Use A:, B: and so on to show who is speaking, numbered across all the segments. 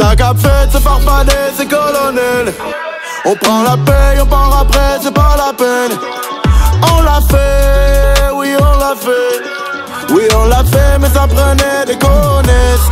A: Ça cap fait, c'est farfadet, c'est colonel. On prend la paix, on part après, c'est pas la peine. On l'a fait, oui on l'a fait. Oui on l'a fait, mais ça prenait des connaisses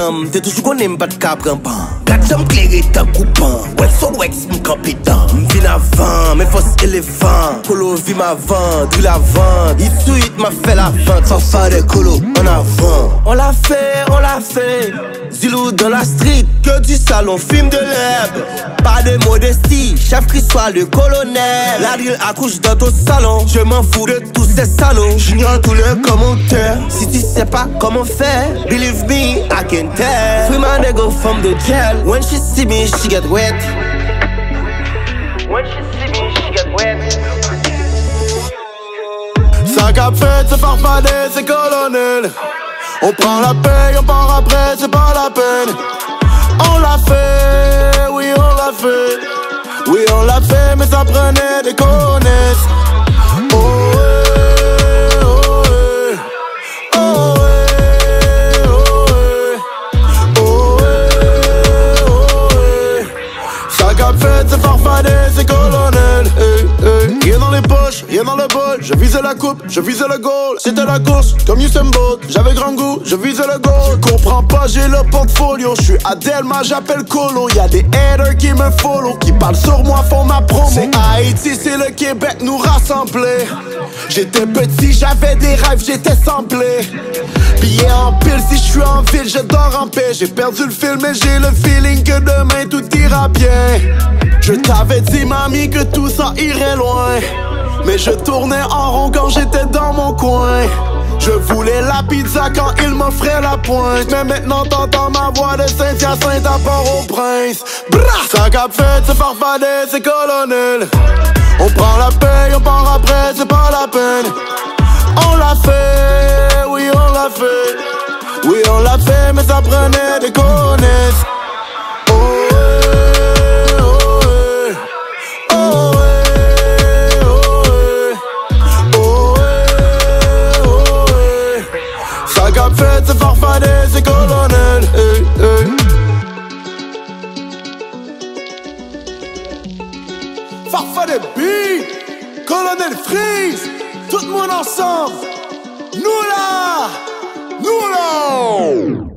B: lontan, te toujou konen m pat ka pran pan Gat jam kleri ta koupan, wek sol wek m kampi dan M vin avan, men fos elefant Kolo vi m avan, dril avan It sou it ma fe la vant Fanfa de kolo, en avan On l'a fait, on l'a fait Zilou dans la street, que du salon, film de l'herbe. Pas de modestie, chef qui soit le colonel. La drill accouche dans ton salon Je m'en fous de tous ces salons J'ignore tous les commentaires Si tu sais pas comment faire. Believe me, I can tell. Free my nigga from the jail. When she see me, she get wet. When she see me, she get wet.
A: Ça cap fait, c'est farfadet, c'est colonel. On prend la paix, on part après, c'est pas prenait des connaisses dans les poches, rien dans le bol. Je visais la coupe, je visais le goal. C'était la course, comme Usain Bolt. J'avais grand goût, je visais le goal. Comprends pas, j'ai le portfolio. Je suis Adelma, j'appelle Colo. Y'a des haters qui me follow Qui parlent sur moi, font ma promo. C'est Haïti, c'est le Québec, nous rassembler J'étais petit, j'avais des rêves, j'étais samplé. Billet en pile, si je suis en ville, je dors en paix. J'ai perdu le fil, mais j'ai le feeling que demain tout ira bien. Je t'avais dit, mamie, que tout ça irait loin Mais je tournais en rond quand j'étais dans mon coin. Je voulais la pizza quand il m'offrait la pointe. Mais maintenant t'entends ma voix de Saint-Hyacinthe à Port-au-Prince! Ça cap fait, c'est farfadet, c'est colonel. On prend la paix, on part après, c'est pas la peine. On l'a fait, oui on l'a fait. Oui on l'a fait, mais ça prenait des connaisses Ça cap fait, c'est farfadet, c'est colonel eh, eh. Farfadet beat Colonel Freeze Tout le monde ensemble Nous là Nous là